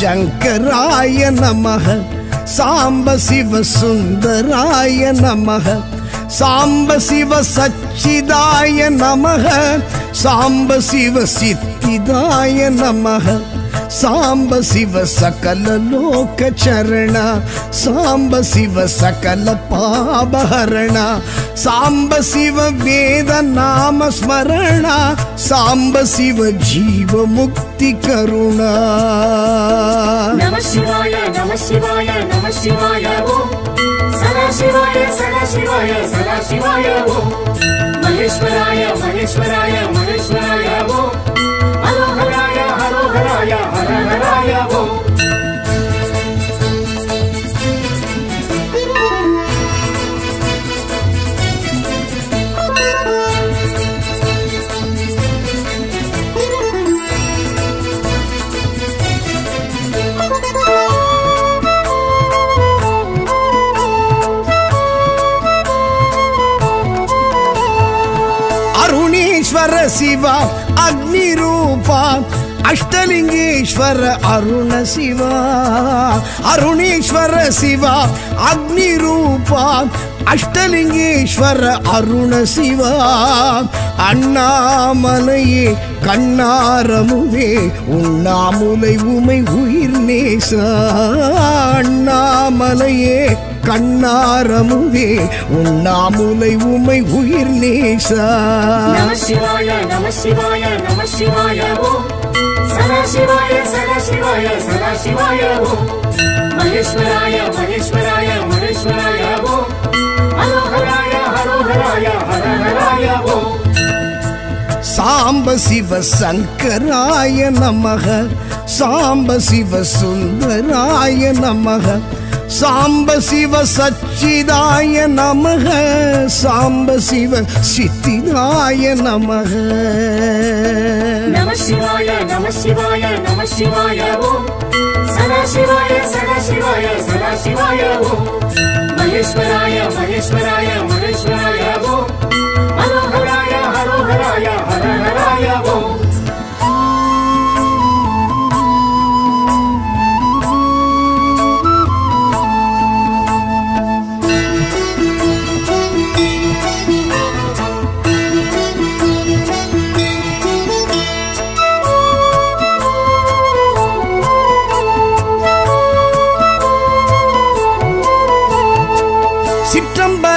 சங்கராய நமக. சாம்ப சிவ சுந்தராய நமக. சாம்ப சிவ சச்சிதாய நமக. சாம்ப சிவ சித்திதாய நமக. சாம்ப சிவ சகல லோக சரண சாம்ப சிவ சகல பாபஹரண சாம்ப சிவ வேத நாம ஸ்மரண சாம்ப சிவ ஜீவ முக்தி கருணா நம சிவாய நம சிவாய நம சிவாய ஓம் சதா சிவாய சதா சிவாய சதா சிவாய ஓம் மகேஸ்வராய மகேஸ்வராய மகேஸ்வராய गायब अरुणीश्वर शिवा अग्निरूपा அஷ்டலிங்கேஸ்வர அருண சிவா அருணேஸ்வர சிவா அக்னி ரூபா அஷ்டலிங்கேஸ்வர அருண சிவா அண்ணாமலையே கண்ணாரமுவே உண்ணாமுலை உமை உயிர் நேசா அண்ணாமலையே கண்ணாரமுவே உண்ணாமுலை உமை உயிர் நேசா நம சிவாய நம சிவாய நம சிவாய ஓம் சதா சிவாய சதா சிவாய சதா சிவாய ஓம் மகேஸ்வராய மகேஸ்வராய மகேஸ்வராய ஓம் ஹரோஹராய ஹரோஹராய ஹரஹராய ஓம் சாம்ப சிவ சங்கராய நமக சாம்ப சிவ சுந்தராய நமக சாம்ப சிவ சச்சிதாய நமக சாம்ப சிவ சித்திதாய நமக. நம சிவாய நம சிவாய நம சிவாய ஓம். சதாசிவாய சதாசிவாய சதா ஓம். மகேஸ்வராய மகேஸ்வராய மகேஸ்வராய ஓம். ஹரோஹராய ஹரோஹராய ஹரஹராய ஓம்.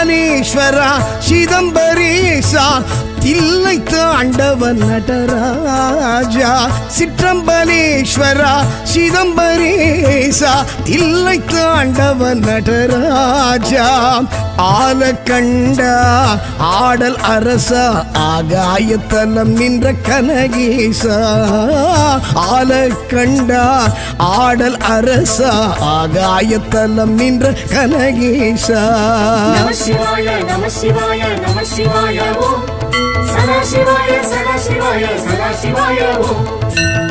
சிற்றம்பலேஸ்வரா சிதம்பரேசா தில்லை தாண்டவன் நடராஜா சிற்றம்பலேஸ்வரா சிதம்பரேசா தில்லை தாண்டவன் நடராஜா ஆலக்கண்டா ஆடல் அரசா ஆகாயத்தலம் நின்ற கனகேசா ஆலக்கண்டா ஆடல் அரசா ஆகாயத்தலம் நின்ற கனகேசா நம சிவாய நம சிவாய நம சிவாய ஓ சதா சிவாய சதா சிவாய சதா சிவாய ஓம்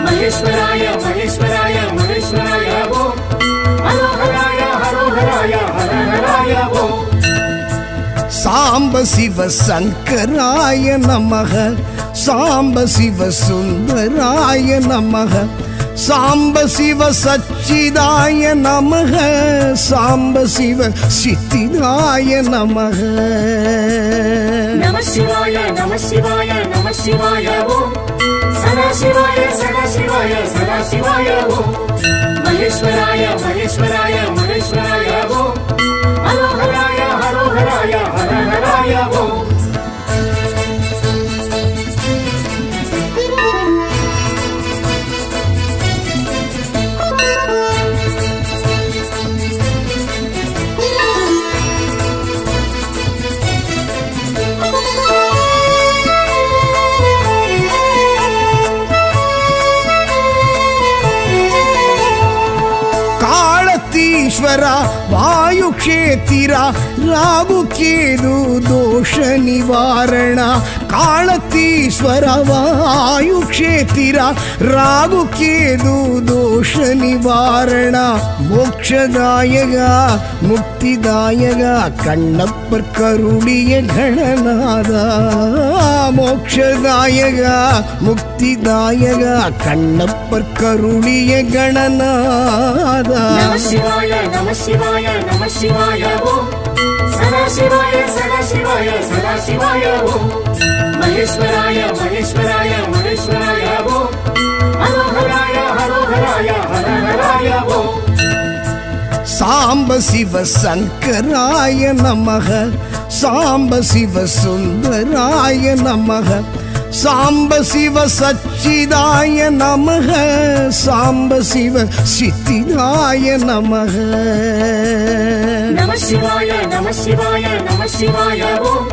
மகேஸ்வராய மகேஸ்வராய மகேஸ்வராய ஓம் ஹரோஹராய ஹரோஹராய ஹரஹராய ஓம் சாம்ப சிவ சங்கராய நமக சாம்ப சிவ சுந்தராய நமக சாம்ப சிவ சச்சிதாய நமக சாம்ப சிவ சித்திதாய நமக. நம சிவாய நம சிவாய நம சிவாய ஓம் சதா சிவாய சதா ஓம் மகேஸ்வராய மகேஸ்வராய மகேஸ்வராய ஓம் ஹரோஹராய ஹரோஹராய ஹரஹராய ஓம் ಈಶ್ವರ ವಾಯುಕ್ಷೇತಿರ ರಾಗುಕೇದು ದೋಷ ನಿವಾರಣ. काळतीश्वरवायुक्षेतिर ಕೇದು ದೋಷ ನಿವಾರಣ, ಮೋಕ್ಷದಾಯಗ, ಮುಕ್ತಿದಾಯಗ ಕಣ್ಣಪ್ಪ ಕರುಳಿಯ ಗಣನಾದ ಮೋಕ್ಷದಾಯಗ, ಮುಕ್ತಿದಾಯಗ ಕಣ್ಣಪ್ಪ ಕರುಳಿಯ ಗಣನಾದ. ಶಿವಾಯ, ನಮ ಶಿವಾಯ ಸದಾಶಿವಾಯ ಶಿವಾಯ ಸದಾ ಶಿವಾಯ ಸದಾ ಶಿವಾಯ மகேஸ்வராய மகேஸ்வராய மகேஸ்வராய ஓம் ஹரோஹராய ஹரோஹராய ஹரஹராய ஓம் சாம்ப சிவ சங்கராய நமக சாம்ப சிவ சுந்தராய நமக சாம்ப சிவ சச்சிதாய நமக சாம்ப சிவ சித்திதாய நமக. நம சிவாய நம சிவாய நம சிவாய ஓம்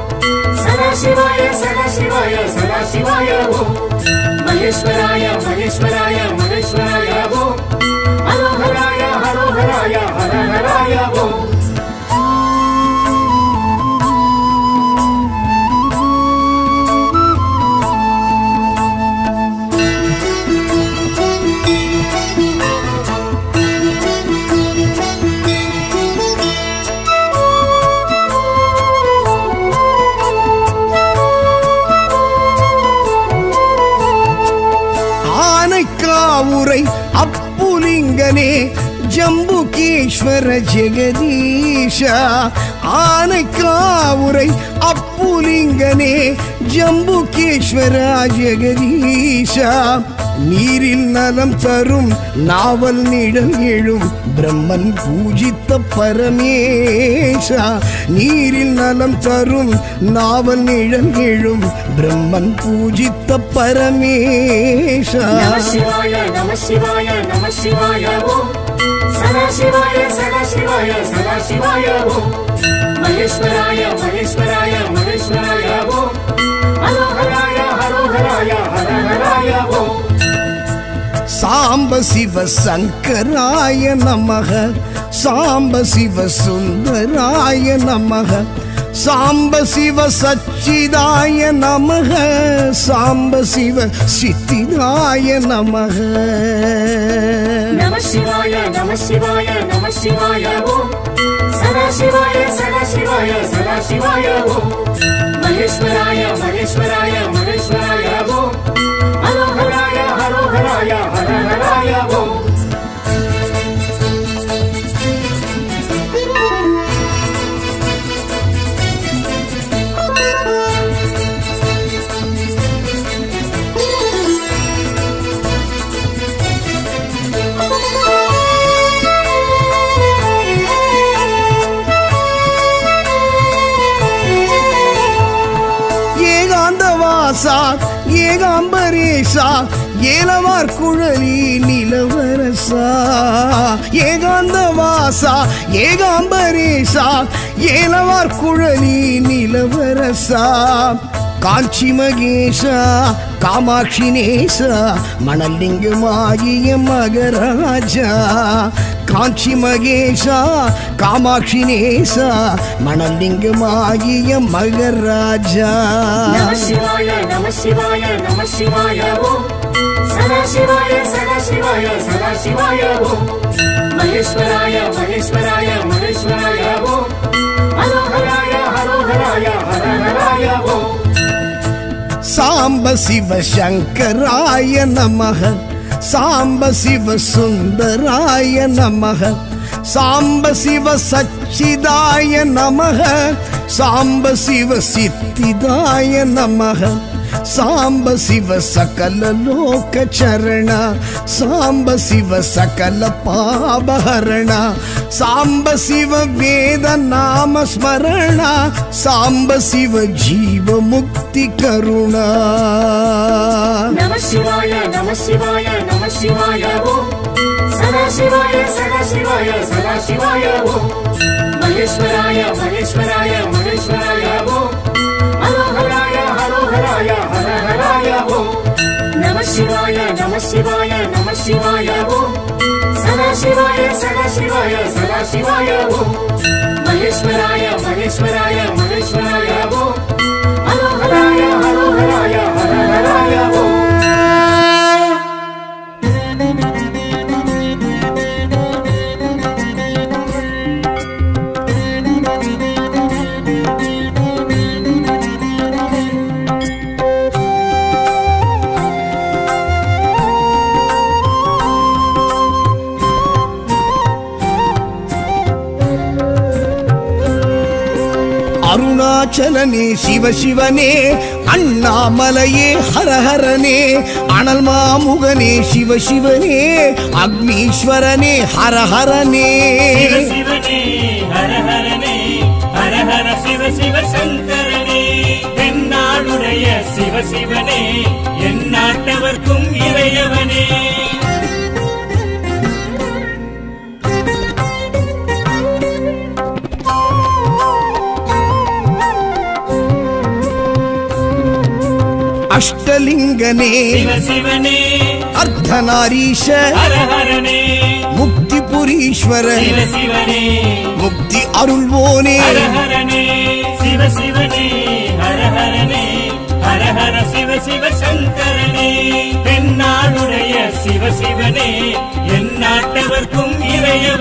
சதாசிவாய சதாசிவாய சதா ஓம் மகேஸ்வராய மகேஸ்வராய மகேஸ்வராய ஓம் ஹரோஹராய ஹரோஹராய ஹரஹராய ஓம் ஆனைக்காவுரை அப்புலிங்கனே ஜம்புகேஸ்வர ஜெகதீஷா. ஆனைக்காவுரை அப்புலிங்கனே ஜம்புகேஸ்வர ஜெகதீஷா. நீரில் நலம் தரும் நாவல் நீடம் எழும் பிரம்மன் பூஜித்த பரமேஷா நீரில் நலம் தரும் நாவல் நிழல் எழும் பிரம்மன் பூஜித்த பரமேஷா சிவாய நம சிவாய நம சிவாய ஓம் சதா சிவாய ஓம். மகேஸ்வராய மகேஸ்வராய மகேஸ்வராய ஓம். ஹரோஹராய ஹரோஹராய ஹரஹராய ஓம். சாம்ப சிவ சங்கராய நமக சாம்ப சிவ சுந்தராய நமக சாம்ப சிவ சச்சிதாய நமக சாம்ப சிவ சித்திதாய நமக. நம சிவாய நம சிவாய நம சிவாய ஓம் ஓம் மகேஸ்வராய மகேஸ்வராய மகேஸ்வராய. ஹரோஹராய ஹரஹராய ஓம் ஏகாந்த வாசா ஏலவார் குழலி நிலவரசா ஏகாந்த வாசா ஏகாம்பரேசா ஏலவார் குழலி நிலவரசா. காஞ்சி மகேஷா காமாட்சி நேசா மணலிங்கமாகிய மகராஜா. காஞ்சி மகேஷா காமாட்சி நேசா மணலிங்கமாகிய மகராஜா. நம சிவாய நம சிவாய நம சிவாய சதாசிவாய சதாசிவாய சதாசிவாய ஓம் மகேஸ்வராய மகேஸ்வராய மகேஸ்வராய ஓம் ஹரோஹராய ஹரோஹராய ஹரஹராய ஓம் சாம்ப சிவ சங்கராய நமக. சாம்ப சிவ சுந்தராய நமக. சாம்ப சிவ சச்சிதாய நமக. சாம்ப சிவ சித்திதாய நமக. சாம்ப சிவ சகல லோக சரண சாம்ப சிவ சகல பாபஹரண சாம்ப சிவ வேத நாம ஸ்மரண சாம்ப சிவ ஜீவ முக்தி கருணா நம சிவாய நம சிவாய நம சிவாய ஓம் சதா சிவாய சதா சிவாய சதா சிவாய ஓம் மகேஸ்வராய நம சிவாய நம சிவாய நம சிவாய ஓம் சதா சிவாய சதா சிவாய சதா சிவாய ஓம் மகேஸ்வராய மகேஸ்வராய மகேஸ்வராய அருணாச்சலனே சிவசிவனே அண்ணாமலையே ஹரஹரனே அனல் மாமுகனே சிவ சிவனே அக்னீஸ்வரனே ஹரஹரனே. சிவ சிவ சங்கரனே. தென்னாடுடைய சிவ சிவனே என் நாட்டவர்க்கும் இறையவனே. அஷ்டலிங்கனே சிவ சிவனே. அர்த்தநாரீஷ. சிவ சிவனே. முக்தி அருள்வோனே. ஹர ஹரனே சிவ சிவ சங்கரனே. தென்னாடுடைய சிவ சிவனே. என் நாட்டவர்க்கும் இறையவனே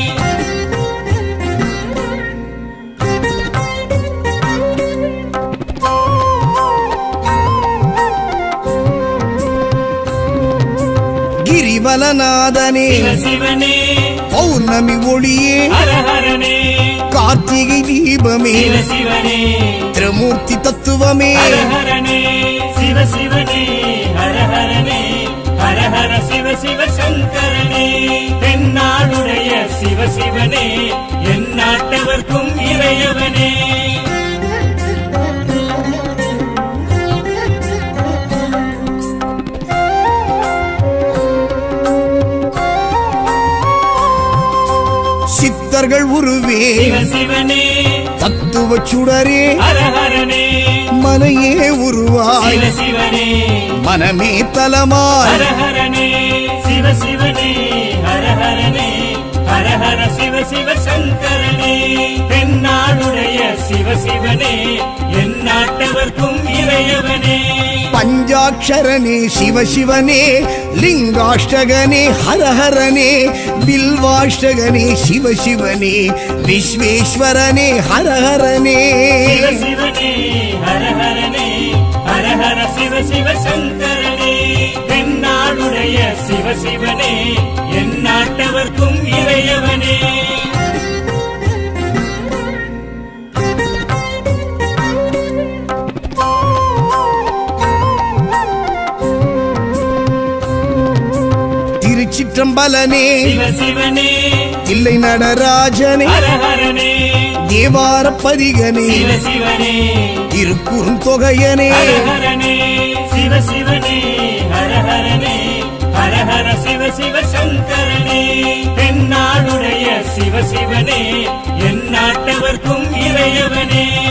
கிரிவலநாதனே சிவ சிவனே பௌர்ணமி ஒளியே. கார்த்திகை தீபமே. திரமூர்த்தி தத்துவமே. ஹர ஹரனே சிவ சிவனே ஹர ஹரனே ஹர ஹர சிவ சங்கரனே. தென்னாடுடைய சிவ சிவனே என் நாட்டவர்க்கும் இறையவனே. சித்தர்கள் உருவே. தத்துவ சுடரே. மனையே உருவாய். மனமே தலமாய். சிவ சிவ சங்கரனே. தென்னாடுடைய சிவ சிவனே. என் நாட்டவர்க்கும் இறையவனே. பஞ்சாட்சரனே சிவசிவனே லிங்காஷ்டகனே ஹரஹரனே பில்வாஷ்டகனே சிவசிவனே விஸ்வேஸ்வரனே ஹரஹரனே சிவ சிவ சிவ சங்கரனே. தென்னாடுடைய சிவ என் நாட்டவர்க்கும் இறையவனே. சிவனே. தில்லை நடராஜனே. ஹர ஹரனே தேவார பதிகனே. சிவ சிவனே. திருக்குறுந்தொகையனே ஹர ஹரனே சிவ சிவ சங்கரனே. தென்னாடுடைய சிவ சிவனே. என் நாட்டவர்க்கும் இறையவனே.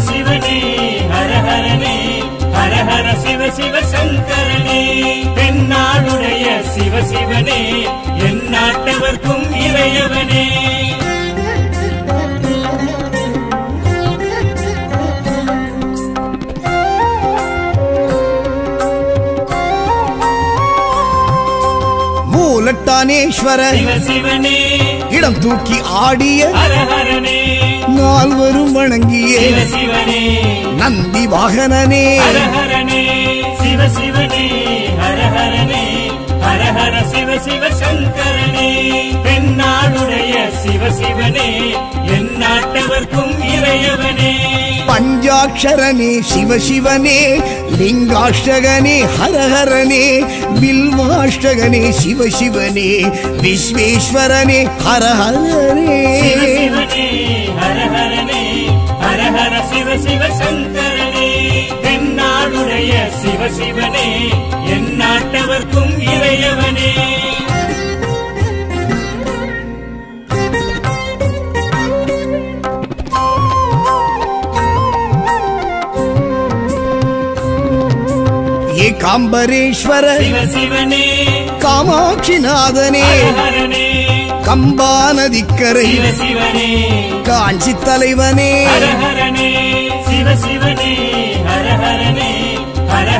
சிவனே ஹர ஹரனே ஹர ஹர சிவ சிவ சங்கரனே. தென்னாடுடைய சிவ சிவனே என் நாட்டவர்க்கும் இறையவனே. மூலட்டானேஸ்வர சிவ சிவனே. இடம் தூக்கி ஆடிய நால்வரும் வணங்கிய நந்தி வாகனனே. ஹர ஹரனே சிவ சிவனே. ஹர ஹரனே ஹர ஹர சிவ சிவ சங்கரனே. பெண்ணாளுடைய சிவ சிவனே. என் நாட்டவர்க்கும் இறையவனே. பஞ்சாட்சரனே சிவசிவனே லிங்காஷ்டகனே ஹரஹரனே பில்வாஷ்டகனே சிவசிவனே விஸ்வேஸ்வரனே ஹரஹரனே. சிவ சிவனே ஹர ஹரனே ஹர ஹர சிவ சிவ சங்கரனே. பெண்ணாளுடைய சிவ சிவனே என் நாட்டவர்க்கும் இறையவனே. சிவனே காமாட்சிநாதனே. கம்பா நதிக்கரை காஞ்சி தலைவனே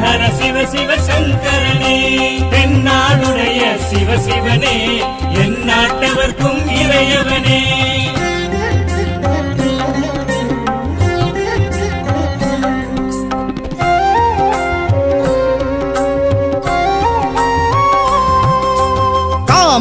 ஹர சிவ சிவ சங்கரனே. சிவ சிவனே என் நாட்டவர்க்கும் இறையவனே.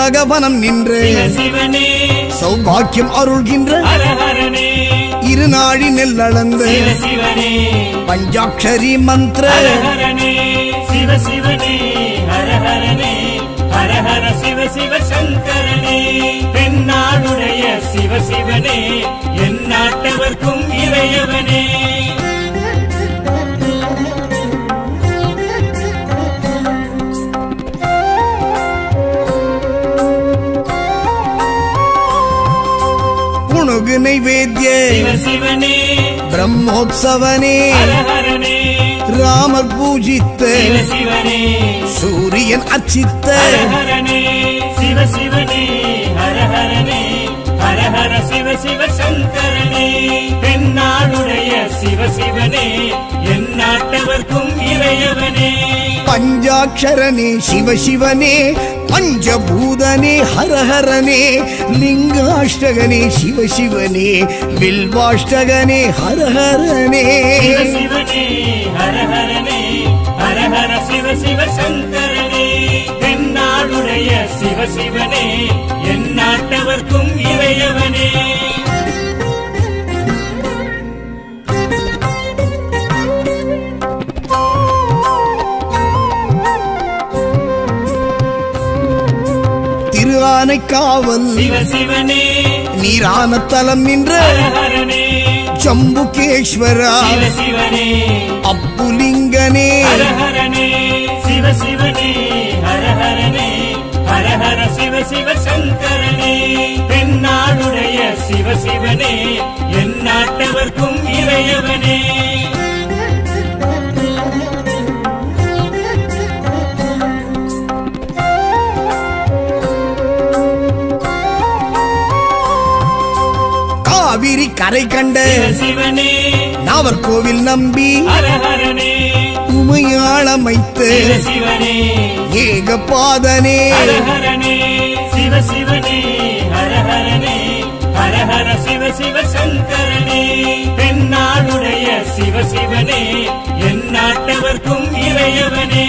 செண்பகவனம் நின்று சௌபாக்கியம் அருள்கின்ற இருநாழி நெல்லளந்து பஞ்சாட்சரி மந்திர ஹர ஹரனே சிவ சிவனே ஹர ஹரனே ஹர ஹர சிவ சிவ சங்கரனே. பெண்ணாளுடைய சிவ சிவனே என் நாட்டவர்க்கும் இறையவனே. புணுகு நைவேத்திய சிவ சிவனே பிரம்மோத்சவனே. ராமர் பூஜித்த சூரியன் சங்கரனே. பெண்ணாளுடைய என் நாட்டவர்க்கும் இறையவனே. பஞ்சாட்சரனே சிவசிவனே பஞ்சபூதனே ஹரஹரனே லிங்காஷ்டகனே சிவசிவனே வில்வாஷ்டகனே ஹரஹரனே சிவ சிவனே ஹர ஹரனே ஹர ஹர சிவ சிவ சங்கரனே பெண்ணாளுடைய சிவ சிவனே என் நாட்டவர்க்கும் இறையவனே। சிவ சிவனே. நீரான தலம் நின்ற ஜம்புகேஸ்வரா அப்புலிங்கனே. சிவ சிவ சங்கரனே. பெண்ணாளுடைய சிவ சிவனே. என் நாட்டவர்க்கும் இறையவனே. கரை கண்ட சிவ சிவனே நம்பி ஹரனே உமையாளமைத்து சிவ சிவனே ஏகபாதனே ஹர ஹரனே சிவ சிவனே ஹர ஹரனே ஹர ஹர சிவ சிவ சங்கரனே. பெண்ணாளுடைய சிவ சிவனே என் நாட்டவர்க்கும் இறையவனே.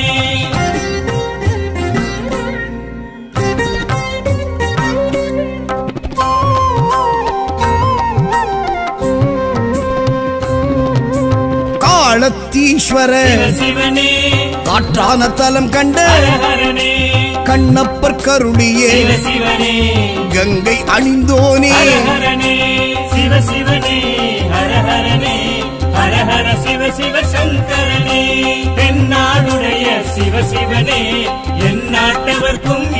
சிவனே. காற்றான தலம் கண்ட கண்ணப்பர் சிவனே. கங்கை அணிந்தோனே. சிவ சிவ சங்கரனே. சிவ சிவனே. என் நாட்டவர்க்கும்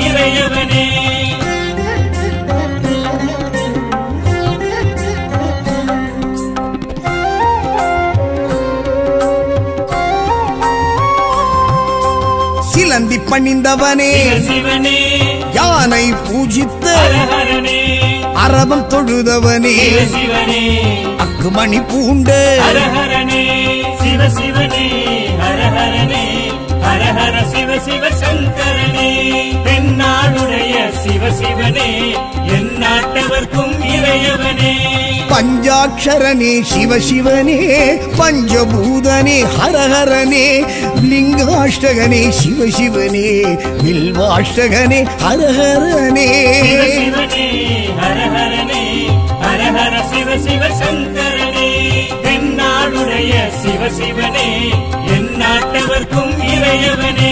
பணிந்தவனே யானை பூஜித்த அரவம் தொழுதவனே. அக்குமணி பூண்ட. ஹர ஹரனே சிவ சிவ சிவ சங்கரனே. தென்னாடுடைய சிவ சிவனே. என் நாட்டவர்க்கும் இறையவனே. பஞ்சாட்சரனே சிவசிவனே பஞ்சபூதனே ஹரஹரனே லிங்காஷ்டகனே சிவசிவனே வில்வாஷ்டகனே ஹரஹரனே சிவ சிவனே ஹர ஹரனே சிவ சிவ சங்கரனே. தென்னாடுடைய சிவ சிவனே என் நாட்டவர்க்கும் இறையவனே.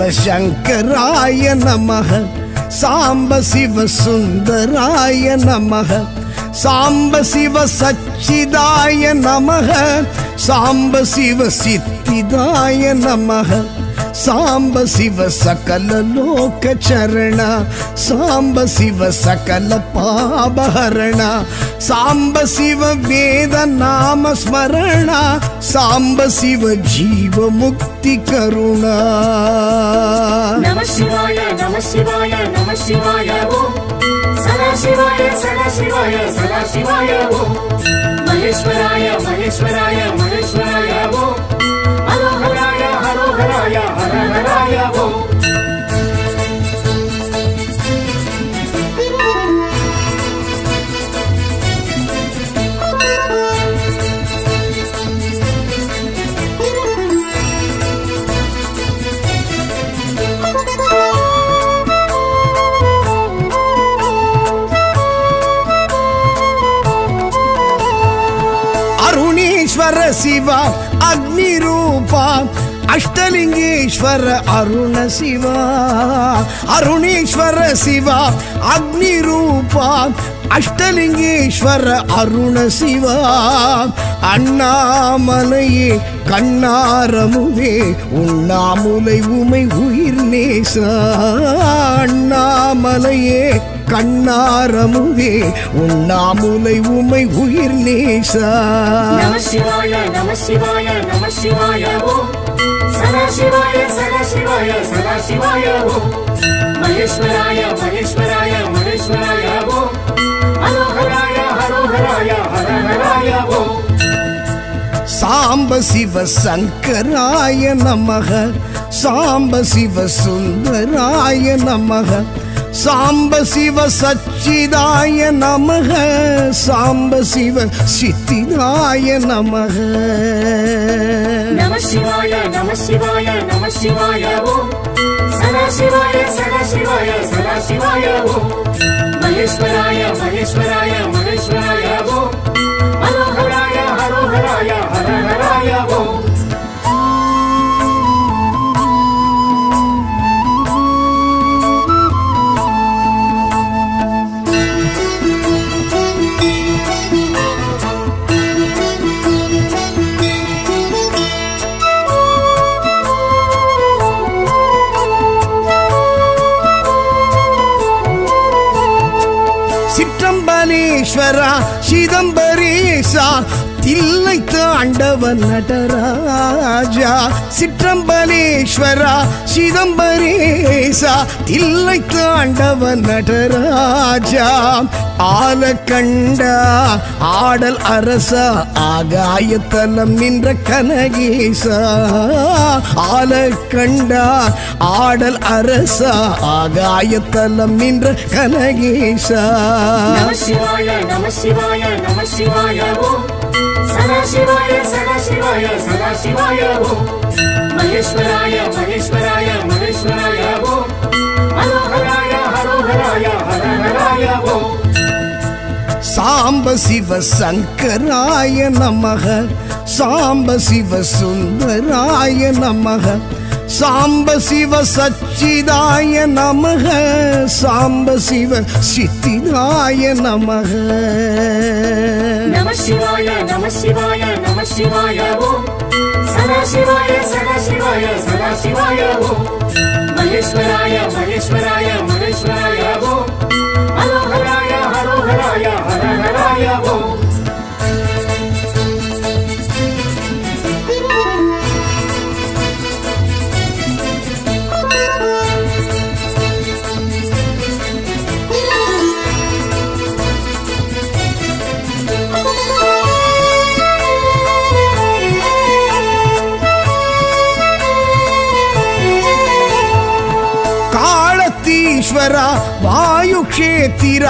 சிவ சங்கராய நமக. சாம்ப சிவ சுந்தராய நமக. சாம்ப சிவ சச்சிதாய நமக. சாம்ப சிவ சித்திதாய நமக. சாம்ப சிவ சகல லோக சரண சாம்ப சிவ சகல பாபஹரண சாம்ப சிவ வேத நாம ஸ்மரண சாம்ப சிவ ஜீவ முக்தி கருணா நம சிவாய நம சிவாய நம சிவாய ஓம் சதா சிவாய சதா சிவாய சதா சிவாய ஓம் மகேஸ்வராய மகேஸ்வராய grabó. अरुणीश्वर शिवा अग्निरूपा அஷ்டலிங்கேஸ்வர அருண சிவா அருணேஸ்வர சிவா அக்னி ரூபா அஷ்டலிங்கேஸ்வர அருண சிவா அண்ணாமலையே கண்ணாரமுதே உண்ணாமுலை உமை உயிர் நேசா. அண்ணாமலையே கண்ணாரமுதே உண்ணாமுலை உமை உயிர் நேசா. நம சிவாய நம சிவாய நம சிவாய ஓம். சதா சிவாய சதா சிவாய சதா சிவாய ஓம் மகேஸ்வராய மகேஸ்வராய மகேஸ்வராய ஓம் ஹரோஹராய ஹரோஹராய ஹரஹராய ஓம் சாம்ப சிவ சங்கராய நமக சாம்ப சிவ சுந்தராய நமக சாம்ப சிவ சச்சிதாய நமக சாம்ப சிவ சித்திதாய நமக. நம சிவாய நம சிவாய நம சிவாய ஓம் ஓம் மகேஸ்வராய மகேஸ்வராய மகேஸ்வராய ஓம் ஹரோஹராய ஹரோஹராய ஹரஹராய ஓம் சிற்றம்பலேஸ்வரா சிதம்பரேசா தில்லை நடராஜா சிற்றம்பலேஸ்வரா சிதம்பரேசா தில்லை தாண்டவன் நடராஜா. ஆலக்கண்டா ஆடல் அரசா ஆகாயத்தலம் நின்ற கனகேசா. ஆலக்கண்டா ஆடல் அரசா ஆகாயத்தலம் நின்ற கனகேசா. நம சிவாய நம சிவாய நம சிவாய ஓ சதா சிவாய சதா சிவாய சதா சிவாய ஓம் மகேஸ்வராய மகேஸ்வராய மகேஸ்வராய ஓம் ஹரோஹராய ஹரோஹராய ஹரஹராய ஓம் சாம்ப சிவ சங்கராய நமக சாம்ப சிவ சுந்தராய நமக சாம்ப சிவ சச்சிதாய நமக சாம்ப சிவ சித்திதாய நமக நம சிவாய நம சிவாய நம சிவாய ஓம் சதா சிவாய சதா சிவாய சதா சிவாய ஓம் மகேஸ்வராய மகேஸ்வராய மகேஸ்வராய ஓம் ஹரோஹராய ஹரோஹராய ஹரஹராய ஓம் ஈஸ்வரா ವಾಯುಕ್ಷೇತಿರ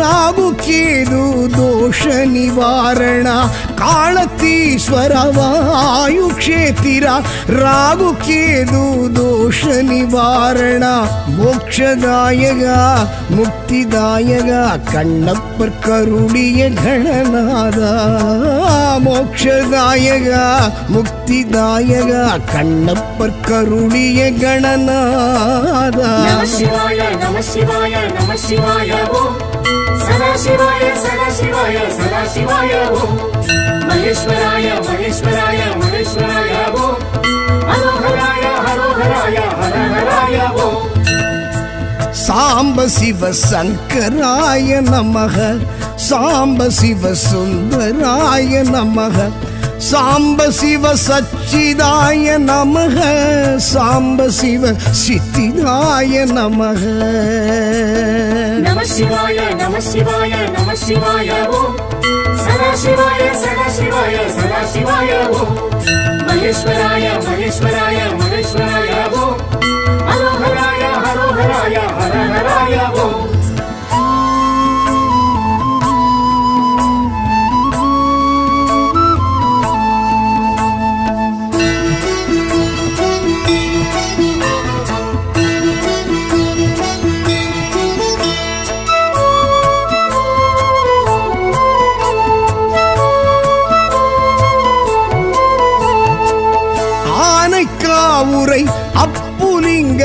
ರಾಹುಕೇದು ದೋಷ ನಿವಾರಣ, ಕಾಳತೀಶ್ವರ ವಾಯುಕ್ಷೇತಿರ ರಾಹುಕೇದು ದೋಷ ನಿವಾರಣ ಮೋಕ್ಷದಾಯಗ ಮುಕ್ತಿದಾಯಗ ಕಣ್ಣಪ್ಪ ಕರುಳಿಯ ಗಣನಾದ ಮೋಕ್ಷದಾಯಗ ಮುಕ್ತಿದಾಯಗ ಕಣ್ಣಪ್ಪ ಕರುಳಿಯ ಗಣನಾದ. ಶಿವಾಯ, ನಮ ಶಿವಾಯ. சிவாய நம சிவாய ஓம் சதா சிவாய சதா சிவாய சதா சிவாய ஓம் மகேஸ்வராய மகேஸ்வராய மகேஸ்வராய ஓம் ஹரோஹராய ஹரோஹராய ஹரஹராய ஓம் சாம்ப சிவ சங்கராய நமக சாம்ப சிவ சுந்தராய நமக சாம்ப சிவ சச்சிதாய நமக சாம்ப சிவ சித்திதாய நமக. நம சிவாய நம சிவாய நம சிவாய ஓம் ஓம் மகேஸ்வராய மகேஸ்வராய மகேஸ்வராய ஓம் ஹரோஹராய ஹரோஹராய ஹரஹராய ஓம்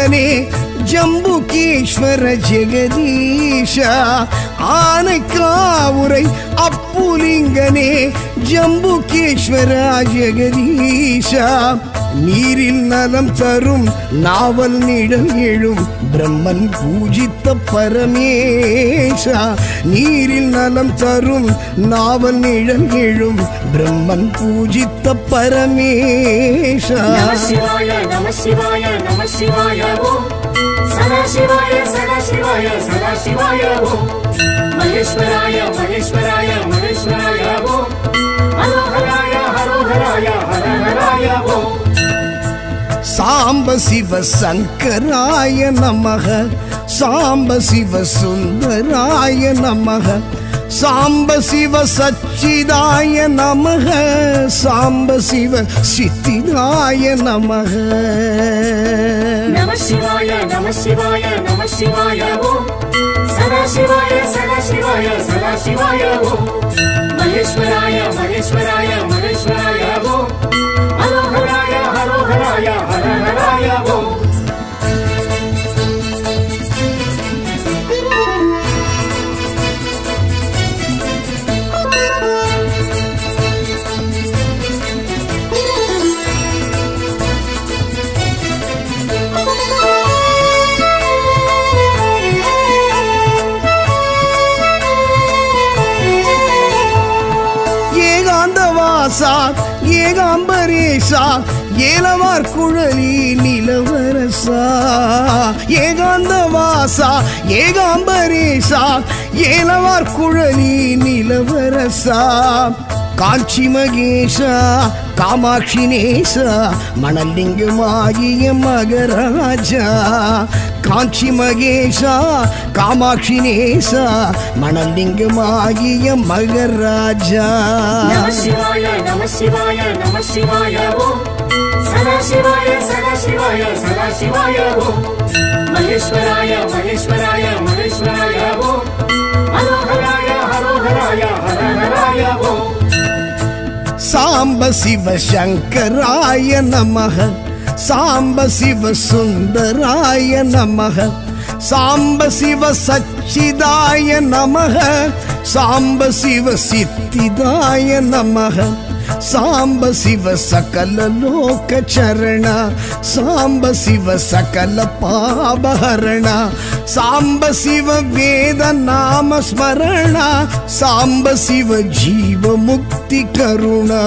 அப்புலிங்கனே ஜம்புகேஸ்வர ஜெகதீஷ ஆனைக்காவுரை அப்புலிங்கனே ஜம்புகேஸ்வர ஜெகதீஷ நீரில் நலம் தரும் நாவல் நிழல் எழும் பிரம்மன் பூஜித்த பரமேஷா நீரில் நலம் தரும் நாவல் நிழல் எழும் பிரம்மன் பூஜித்த பரமேஷா சிவாய நம சிவாய நம சிவாய ஓம் சதா சிவாய ஓம் மகேஸ்வராய மகேஸ்வராய மகேஸ்வராய ஓம் ஹரோஹராய ஹரோஹராய ஹரஹராய ஓம் சாம்ப சிவ சங்கராய நமக சாம்ப சிவ சுந்தராய நமக சாம்ப சிவ சச்சிதாய நமக சாம்ப சிவ சித்திதாய நமக. நம சிவாய நம சிவாய நம சிவாய ஓம் சதா சிவாய சதா ஓம் மகேஸ்வராய மகேஸ்வராய ஹரோஹராய ஹரஹராய ஓம் ஏகாந்த வாசா ஏகாம்பரேசா ஏலவார் குழலி நிலவரசா ஏகாந்த வாசா ஏகாம்பரேசா ஏலவார் குழலி நிலவரசா காஞ்சி மகேஷா காமாட்சி நேசா மணலிங்கமாகிய மகராஜா காஞ்சி மகேஷா காமாட்சி நேசா மணலிங்கமாகிய மகராஜா. நம சிவாய நம சிவாய நம சிவாய ஓம் சதா சிவாய ஓம் மகேஸ்வராய மகேஸ்வராய மகேஸ்வராய ஓம் ஹரோஹராய ஹரோஹராய ஹரஹராய ஓம் சாம்ப சிவ சங்கராய நமக சாம்ப சிவ சுந்தராய நமக சாம்ப சிவ சச்சிதாய நமக சாம்ப சிவ சித்திதாய நமக. சாம்ப சிவ சகல லோக சரண சாம்ப சிவ சகல பாபஹரண சாம்ப சிவ வேத நாம ஸ்மரண சாம்ப சிவ ஜீவ முக்தி கருணா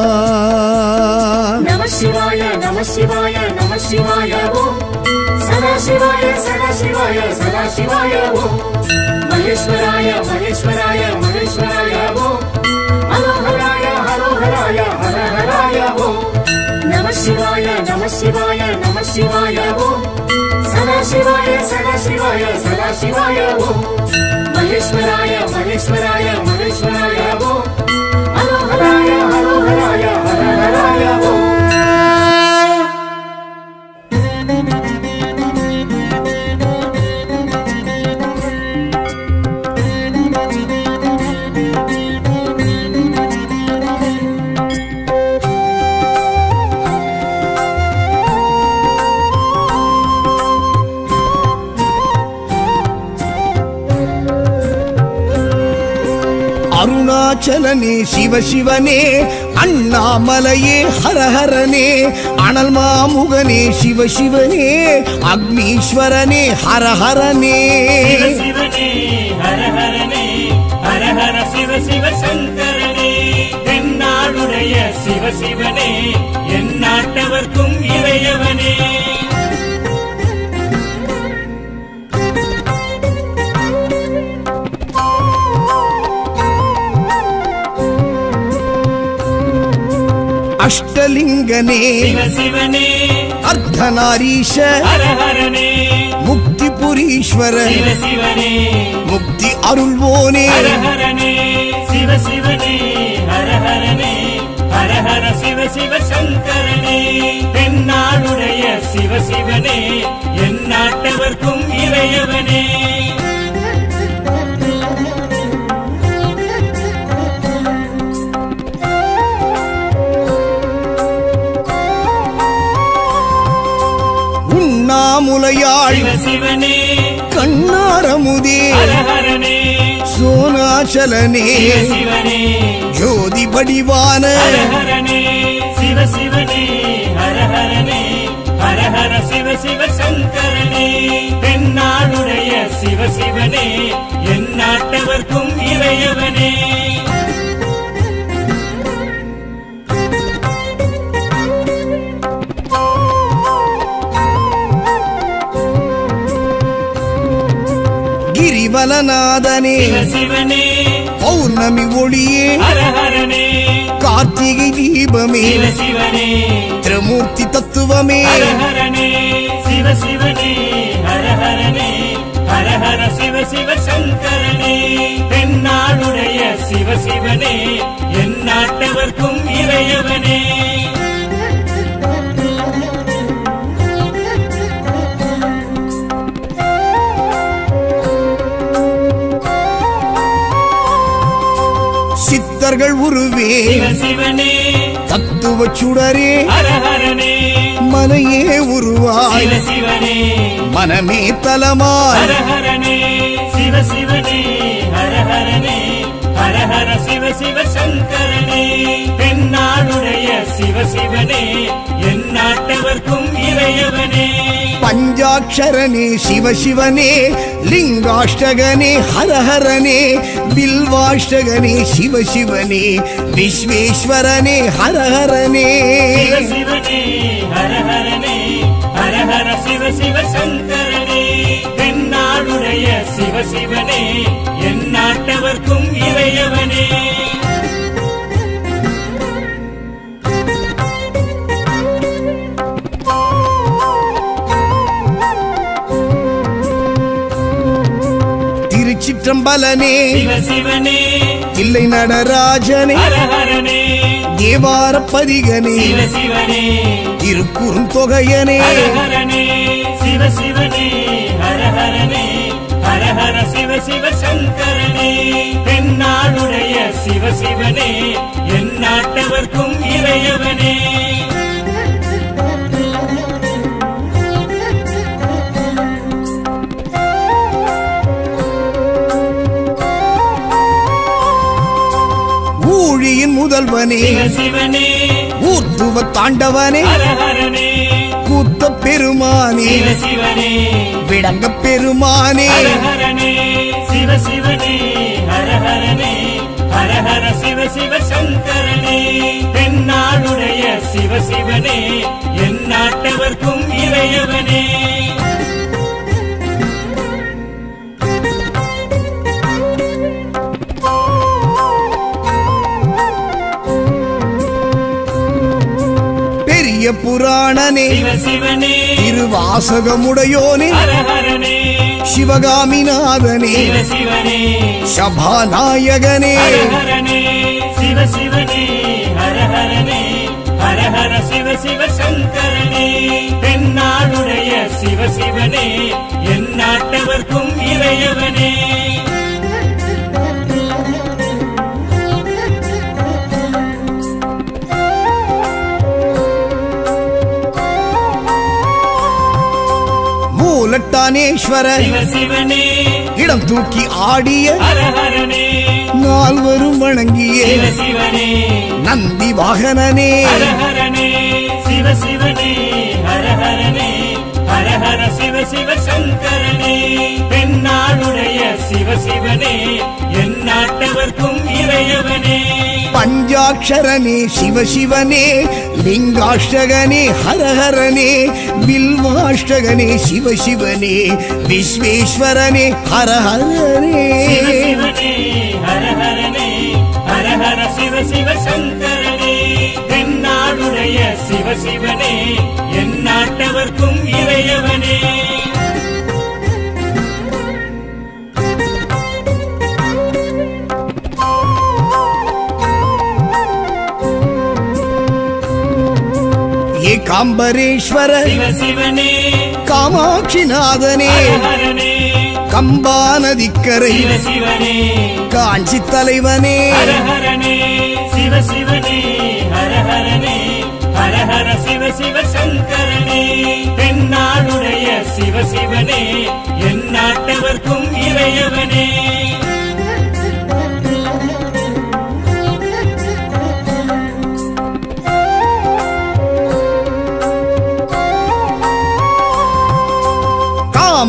நம சிவாய நம சிவாய நம சிவாய ஓம் சதா சிவாய சதா சிவாய சதா சிவாய ஓம் மகேஸ்வராய மகேஸ்வராய மகேஸ்வராய ஓம் ஹரோஹராய நம சிவாய நம சிவாய நம சிவாய ஓம் சதா சிவாய சதா சிவாய சதா சிவாய ஓம் மகேஸ்வராய அருணாச்சலனே சிவசிவனே அண்ணாமலையே ஹரஹரனே அனல் மாமுகனே சிவசிவனே அக்னீஸ்வரனே ஹரஹரனே அஷ்டலிங்கனே அர்த்தநாரீஷ. முக்தி புரீஸ்வர முக்தி அருள்வோனே. ஹர ஹரனே சிவ சங்கரனே. தென்னாடுடைய என் நாட்டவர்க்கும் இறையவனே. சிவனே கண்ணாரமுதே. சோனாச்சலனே. ஜோதி வடிவான. ஹர ஹரனே சிவ சங்கரனே. சிவனே என் நாட்டவர்க்கும் இறையவனே. கிரிவலநாதனே சிவ சிவனே. பௌர்ணமி ஒளியே. கார்த்திகை தீபமே. திரமூர்த்தி தத்துவமே. ஹர ஹரனே சிவ சிவனே. ஹர ஹரனே ஹர ஹர சிவ சிவ சங்கரனே. தென்னாடுடைய சிவ சிவனே. என் நாட்டவர்க்கும் இறையவனே. சித்தர்கள் உருவே. தத்துவ சுடரே. மலையே உருவாய். மனமே தலமாய் சிவ சிவனே சிவ சங்கரனே. சிவ என் நாட்டவர்க்கும் இறையவனே பஞ்சாட்சரனே சிவசிவனே லிங்காஷ்டகனே ஹரஹரனே பில்வாஷ்டகனே சிவசிவனே விஸ்வேஸ்வரனே ஹரஹரனே. சிவ சிவனே ஹர ஹரனே சிவ சிவ சங்கரனே. தென்னாடுடைய சிவ சிவனே என் நாட்டவர்க்கும் இறையவனே. சிவனே இல்லை நடராஜனே. தேவார பதிகனே. சிவ சிவனே திருக்குறுந்தொகையனே ஹர ஹரனே சிவ சிவனே ஹர ஹரனே ஹர ஹர சிவ சிவ சங்கரனே. தென்னாடுடைய சிவ சிவனே என் நாட்டவர்க்கும் இறையவனே. முதல்வனே. ஊர்த்துவ தாண்டவனே. கூத்த பெருமானே விடங்க பெருமானே. ஹர ஹரனே சிவ சிவனே ஹர ஹரனே ஹர ஹர சிவ சிவ சங்கரனே. தென்னாடுடைய சிவ சிவனே என் நாட்டவர்க்கும் இறையவனே. பெரிய புராணனே திருவாசகமுடையோனே சிவகாமிநாதனே சபாநாயகனே. ஹர சிவ சிவ சங்கரனே. சிவ சிவனே என் நாட்டவர்க்கும் இறையவனே. சிவனே. இடம் தூக்கி ஆடிய நால்வரும் வணங்கிய நந்தி வாகனனே. சிவ சிவ சங்கரனே. சிவ சிவனே. என் நாட்டவர்க்கும் இறையவனே. பஞ்சாட்சரனே சிவசிவனே லிங்காஷ்டகனே ஹரஹரனே வில்வாஷ்டகனே சிவசிவனே விஸ்வேஸ்வரனே ஹரஹரனே. சிவ சிவ சங்கரனே. தென்னாடுடைய சிவ என் நாட்டவர்க்கும் இறையவனே. சிவனே காமாட்சிநாதனே. கம்பா நதிக்கரை காஞ்சி தலைவனே சிவ சிவ சங்கரனே. சிவ சிவனே என் நாட்டவர்க்கும் இறையவனே.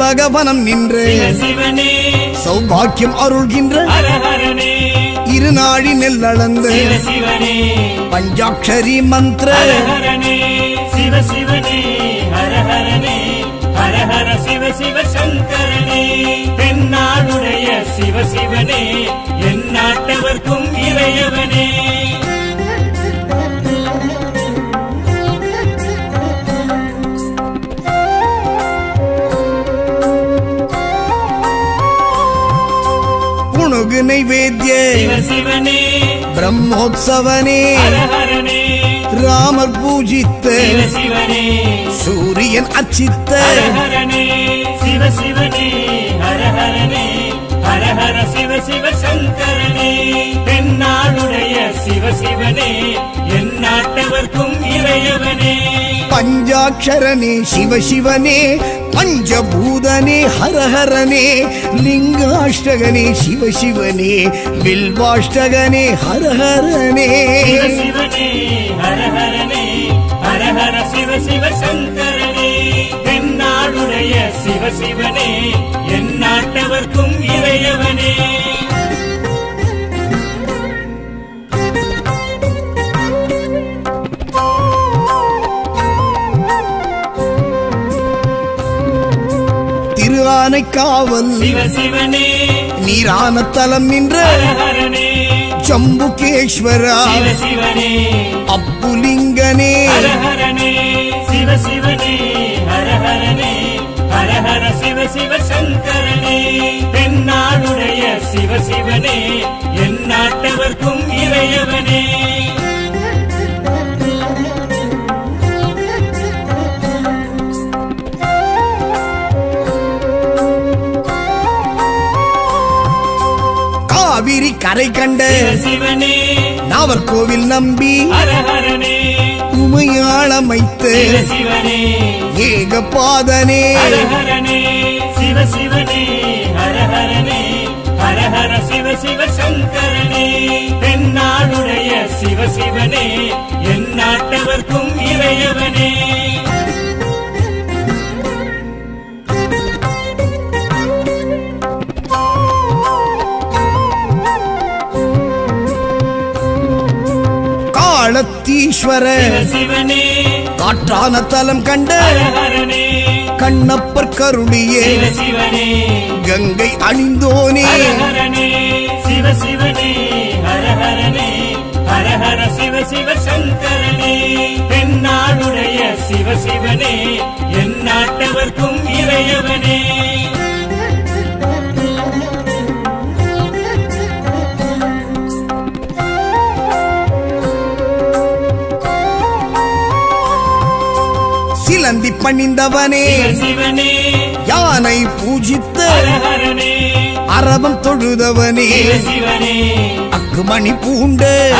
செண்பகவனம் நின்று சௌபாக்கியம் அருள்கின்ற இருநாழி நெல்லளந்து பஞ்சாட்சரி மந்திர ஹர ஹரனே சிவ சிவனே ஹர ஹரனே ஹர ஹர சிவ சிவ சங்கரனே. தென்னாடுடைய சிவ சிவனே என் நாட்டவர்க்கும் இறையவனே. புணுகு நைவேத்திய சிவ சிவனே பிரம்மோத்சவனே ராமர் பூஜித்த சூரியன் அச்சித்த ஹர ஹரனே சிவ சங்கரனே. சிவனே என் நாட்டவர்க்கும் இறையவனே. பஞ்சாட்சரனே சிவசிவனே பஞ்சபூதனே ஹரஹரனே லிங்காஷ்டகனே சிவசிவனே வில்வாஷ்டகனே ஹரஹரனே சிவ சிவனே ஹர ஹரனே ஹர ஹர சிவ சிவ சங்கரனே தென்னாடுடைய சிவ சிவனே என் நாட்டவர்க்கும் இறையவனே சிவ சிவனே. நீரான தலம் நின்ற ஜம்புகேஸ்வரா. அப்புலிங்கனே. சிவ சிவ சங்கரனே. சிவ சிவனே. என் நாட்டவர்க்கும் இறையவனே. கரை கண்ட சிவ சிவனே நாவர்கோவில் நம்பி ஹரஹர சிவ சிவ சங்கரனே. தென்னாடுடைய சிவ சிவனே என் நாட்டவர்க்கும் இறையவனே. சிவனே காற்றான தலம் கண்ட கண்ணப்பர் சிவனே கங்கை அணிந்தோனே. ஹரஹர சிவ சிவ சங்கரனே. தென்னாடுடைய சிவ சிவனே என் நாட்டவர்க்கும் இறையவனே. சிலந்தி பணிந்தவனே. யானை பூஜித்த அரவம் தொழுதவனே. அக்குமணி பூண்ட.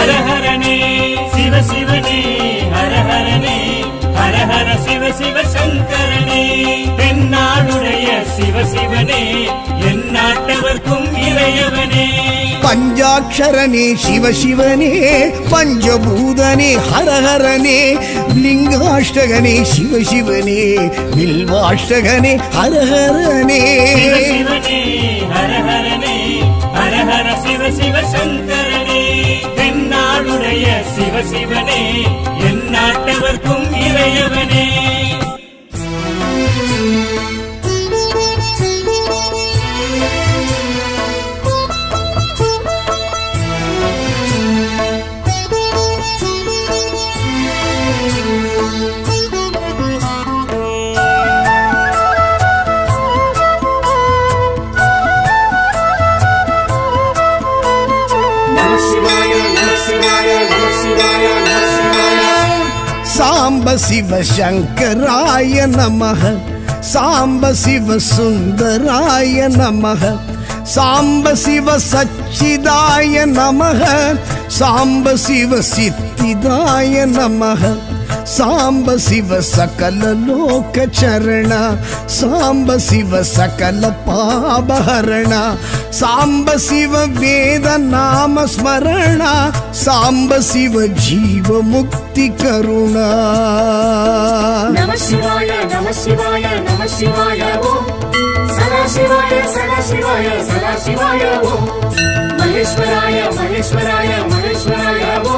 ஹரஹர சிவ சிவ சங்கரனே. தென்னாடுடைய சிவ சிவனே. என் நாட்டவர்க்கும் இறையவனே. பஞ்சாட்சரனே சிவசிவனே பஞ்சபூதனே ஹரஹரனே லிங்காஷ்டகனே சிவசிவனே வில்வாஷ்டகனே ஹரஹரனே சிவ சிவனே ஹரஹரனே ஹரஹர சிவ சிவ சங்கரனே. தென்னாடுடைய சிவ என் நாட்டவர்க்கும் இறையவனே. சிவ சங்கராய நமக. சாம்ப சிவ சுந்தராய நமக. சாம்ப சிவ சச்சிதாய நமக. சாம்ப சிவ சித்திதாய நமக. சாம்ப சிவ சகல லோக சரண சாம்ப சிவ சகல பாபஹரண சாம்ப சிவ வேத நாம ஸ்மரண சாம்ப சிவ ஜீவ முக்தி கருணா நம சிவாய நம சிவாய நம சிவாய ஓம் சதா சிவாய சதா சிவாய சதா சிவாய ஓம் மகேஸ்வராய மகேஸ்வராய மகேஸ்வராய ஓம் ஹரோஹராய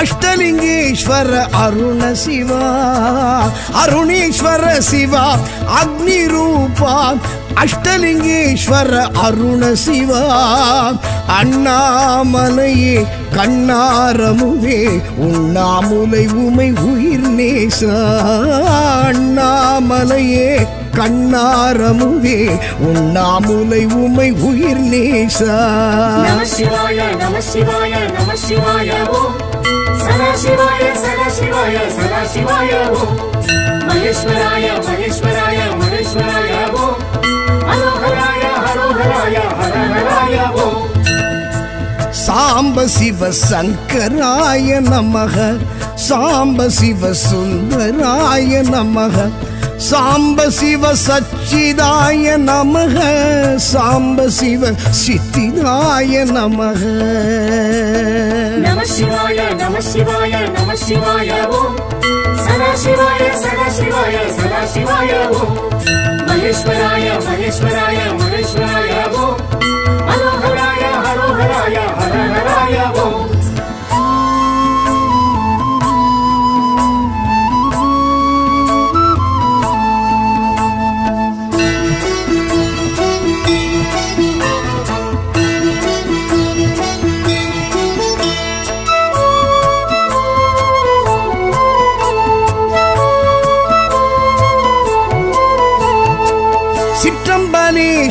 அஷ்டலிங்கேஸ்வர அருண சிவா அருணேஸ்வர சிவா அக்னி ரூபா அஷ்டலிங்கேஸ்வர அருண சிவா. அண்ணாமலையே கண்ணாரமுவே உண்ணாமுலை உமை உயிர் நேசா. அண்ணாமலையே கண்ணாரமுவே உண்ணாமுலை உமை உயிர் நேசா. நம சிவாய நம சிவாய நம ஓம் சதா சிவாய சதா சிவாய சதா சிவாய ஓம் மகேஸ்வராய மகேஸ்வராய மகேஸ்வராய ஓம் ஹரோஹராய ஹரோஹராய ஹரஹராய ஓம் சாம்ப சிவ சங்கராய நமக சாம்ப சிவ சுந்தராய நமக சாம்ப சிவ சச்சிதாய நமக சாம்ப சிவ சித்திதாய நமக. நம சிவாய நம சிவாய நம சிவாய ஓம். சதா சிவாய சதா சிவாய சதா சிவாய ஓம். மகேஸ்வராய மகேஸ்வராய மகேஸ்வராய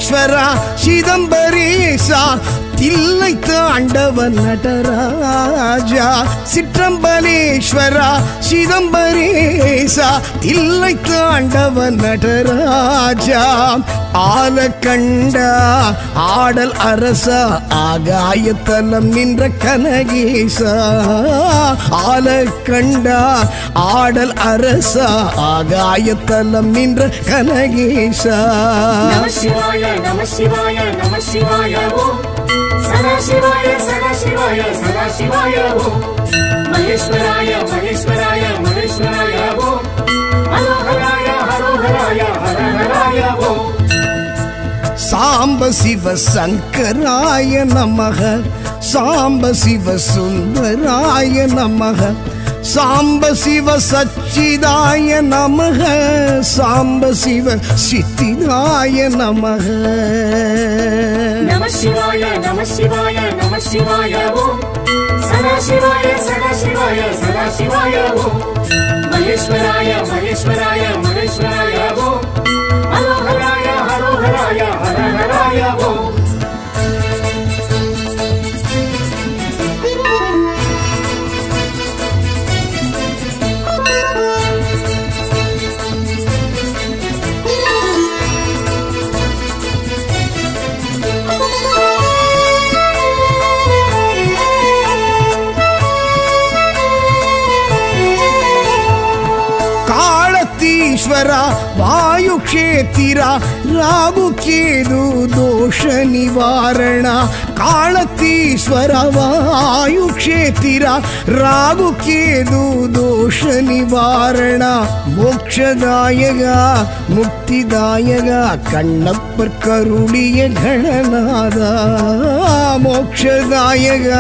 சிற்றம்பலேஸ்வரா சிதம்பரேசா தில்லை தாண்டவன் நடராஜா சிற்றம்பலேஸ்வரா சிதம்பரேசா தில்லை தாண்டவன் நடராஜா ஆல கண்டா ஆடல் அரசா ஆகாயத்தலம் நின்ற கனகேசா ஆல கண்டா ஆடல் அரசா ஆகாயத்தலம் நின்ற கனகேசா நம சிவாய நம சிவாய நம சிவாய ஓ சதா சிவாய சதா சிவாய மகேஸ்வராய மகேஸ்வராய மகேஸ்வராய ஹரோஹராய ஹரோஹராய ஹரஹராய சாம்ப சிவ சங்கராய நமக. சாம்ப சிவ சுந்தராய நமக. சாம்ப சிவ சச்சிதாய நமக சாம்ப சிவ சித்திதாய நமக. நம சிவாய நம சிவாய நம சிவாய ஓம். சதா சிவாய சதா சிவாய சதா சிவாய ஓம். மகேஸ்வராய மகேஸ்வராய மகேஸ்வராய ஓம். ஹரோஹராய ஹரோஹராய ஹரஹராய ஓம். वायु क्षेत्र रागु केदु दोष निवारण काळतीश्वरवायुक्षेतिर ಕೇದು ದೋಷ ನಿವಾರಣ, ಮೋಕ್ಷದಾಯಗ, ಮುಕ್ತಿದಾಯಗ ಕಣ್ಣಪ್ಪ ಕರುಳಿಯ ಗಣನಾದ ಮೋಕ್ಷದಾಯಗ,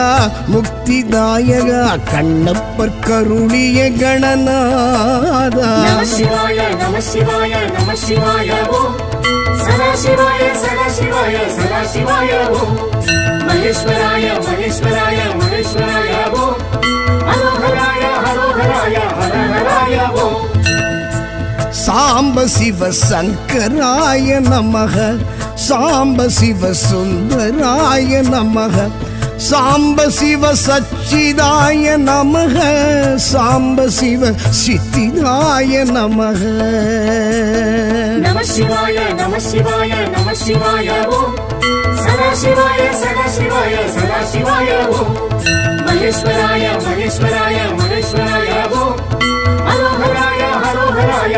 ಮುಕ್ತಿದಾಯಗ ಕಣ್ಣಪ್ಪ ಕರುಳಿಯ ಗಣನಾದ. ಶಿವಾಯ, ನಮ ಶಿವಾಯ ನಮ ಶಿವಾಯ ಸದಾ ಶಿವಾಯ ಸದಾ ಶಿವಾಯ ಸದಾ ಶಿವಾಯ மகேஸ்வராய மகேஸ்வராய மகேஸ்வராய ஓம் ஹரோஹராய ஹரோஹராய ஹரஹராய ஓம் சாம்ப சிவ சங்கராய நமக சாம்ப சிவ சுந்தராய நமக சாம்ப சிவ சச்சிதாய நமக சாம்ப சிவ சித்திதாய நமக. நம சிவாய நம சிவாய நம சிவாய ஓம் சதா சிவாய சதா சிவாய சதா சிவாய ஓம் மகேஸ்வராய மகேஸ்வராய மகேஸ்வராய ஓம் ஹரோஹராய ஹரோஹராய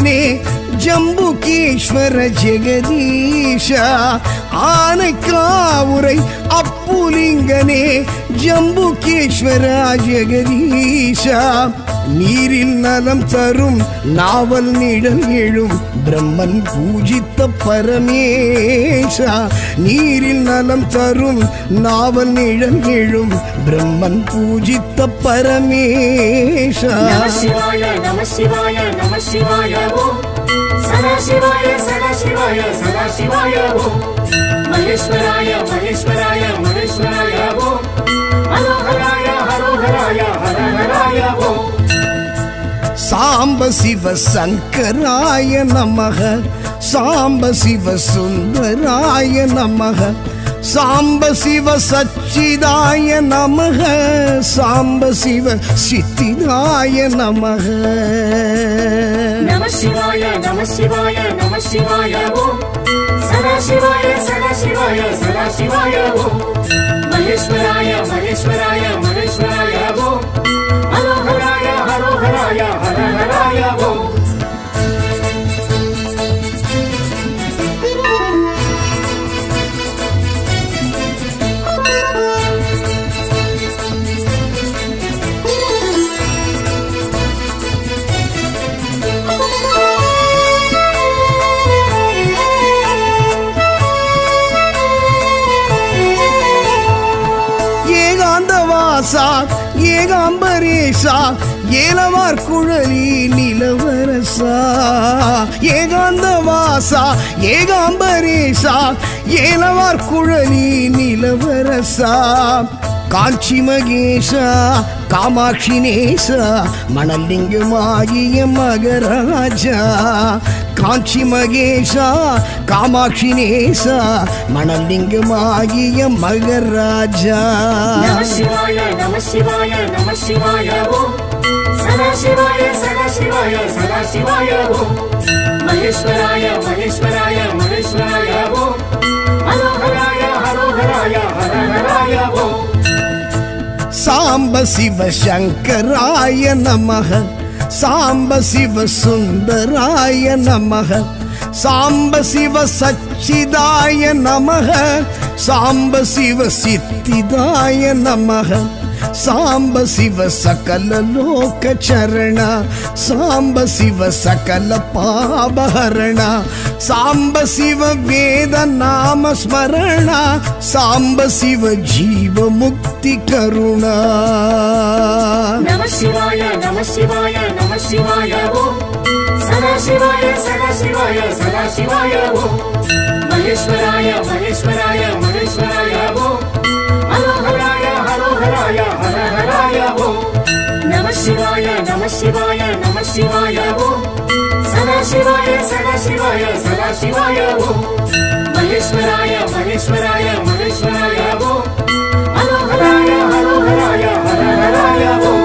அப்புலிங்கனே ஜம்புகேஸ்வர ஜெகதீஷா ஆனைக்காவுரை அப்புலிங்கனே ஜம்புகேஸ்வர ஜெகதீஷா நீரில் நலம் தரும் நாவல் நீழல் எழும் பிரம்மன் பூஜித்த பரமேஷா நீரில் நலம் தரும் நாவல் நீழல் எழும் பிரம்மன் பூஜித்த பரமேஷா சிவாய நம சிவாய நம சிவாய ஓம் மகேஸ்வராய மகேஸ்வராய மகேஸ்வராய ஓம் ஹரோஹராய ஹரோஹராய ஹரஹராய ஓம் சாம்ப சிவ சங்கராய நமக சாம்ப சிவ சுந்தராய நமக சாம்ப சிவ சச்சிதாய நமக சாம்ப சிவ சித்திதாய நமக. நம சிவாய நம சிவாய நம சிவாய ஓம் ஓம் மகேஸ்வராய மகேஸ்வராய மகேஸ்வராய. ஹரஹராய ஹரஹராய ஓம் ஏகாந்தவாசா ஏகாம்பரேஷா ஏலவார் குழலி நிலவரசா? ஏகாந்த வாசா ஏகாம்பரேசா? ஏலவார் குழலி நிலவரசா? காஞ்சி மகேஷா? காமாட்சி நேசா? மணலிங்கமாகிய மகராஜா? காஞ்சி மகேஷா? காமாட்சி நேசா? மணலிங்கமாகிய மகராஜா? நம சிவாய நம சிவாய நம சிவாய ஓம் சதா சிவாய சதா சிவாய சதா சிவாய ஓம் மகேஸ்வராய மகேஸ்வராய மகேஸ்வராய ஓம் ஹரோஹராய ஹரோஹராய ஹரஹராய ஓம் சாம்ப சிவ சங்கராய நமக சாம்ப சிவ சுந்தராய நமக சாம்ப சிவ சச்சிதாய நமக சாம்ப சிவ சித்திதாய நமக சாம்ப சிவ சகல லோக சரண சாம்ப சிவ சகல பாபஹரண சாம்ப சிவ வேத நாம ஸ்மரண சாம்ப சிவ ஜீவ முக்தி கருணா நம சிவாய நம சிவாய நம சிவாய ஓம் சதா சிவாய சதா சிவாய சதா ஹராய ஹர ஹராய ஓம் நம சிவாய நம சிவாய நம சிவாய ஓம் சதா சிவாய சதா சிவாய சதா சிவாய ஓம் மகேஸ்வராய மகேஸ்வராய மகேஸ்வராய ஓம் ஹரோ ஹராய ஹரோ ஹராய ஹர ஹராய ஓம்